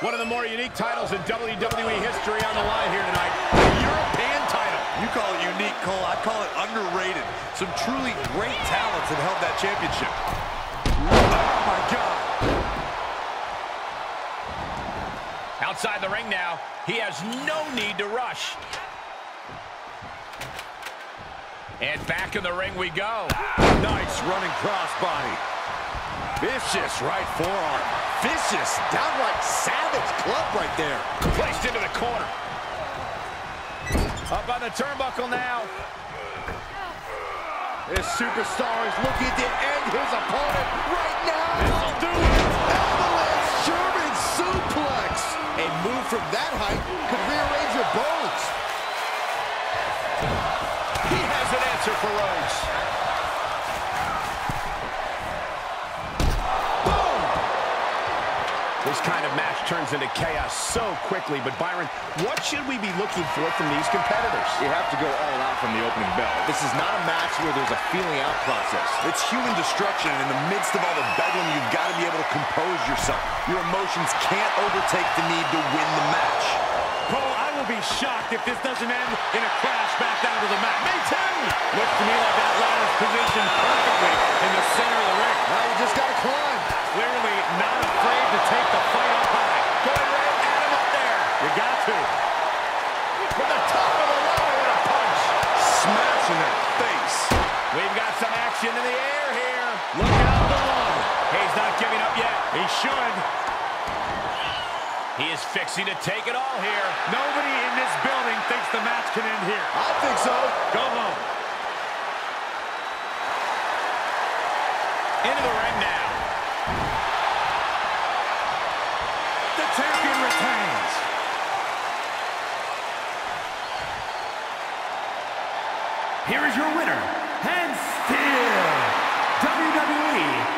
One of the more unique titles in WWE history on the line here tonight. The European title. You call it unique, Cole. I call it underrated. Some truly great talents have held that championship. Oh, my God. Outside the ring now. He has no need to rush. And back in the ring we go. Nice running crossbody. Vicious right forearm. Vicious, downright savage club right there. Placed into the corner. Up on the turnbuckle now. This superstar is looking to end his opponent right now. This'll do it. Avalanche German suplex. A move from that height could rearrange your bones. He has an answer for Rhodes. This kind of match turns into chaos so quickly, but Byron, what should we be looking for from these competitors? You have to go all out from the opening bell. This is not a match where there's a feeling out process. It's human destruction, and in the midst of all the bedlam, you've got to be able to compose yourself. Your emotions can't overtake the need to win the match. Cole, I will be shocked if this doesn't end in a crash back down to the mat. Me too! Looks to me like that ladder's positioned perfectly in the center of the ring. Now you just got to climb. Clearly not afraid to take the fight up high. Go ahead, Ray, add him up there. You got to. From the top of the ladder with a punch. Smash in that face. We've got some action in the air here. Look out the below. He's not giving up yet. He should. He is fixing to take it all here. Nobody in this building thinks the match can end here. I think so. Go home. Into the ring Here is your winner, and still WWE